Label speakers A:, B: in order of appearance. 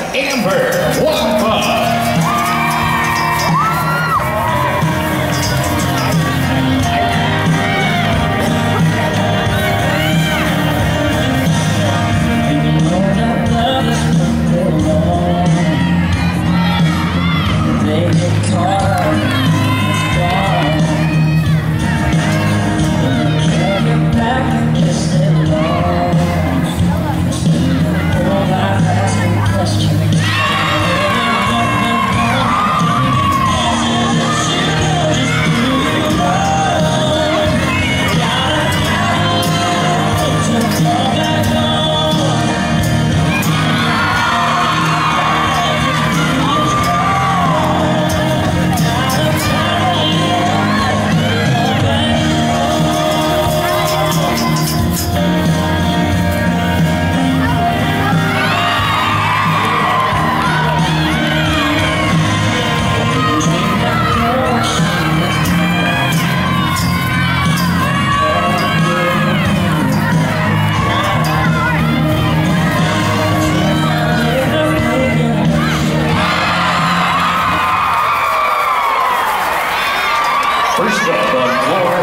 A: Amber Wampa. First up on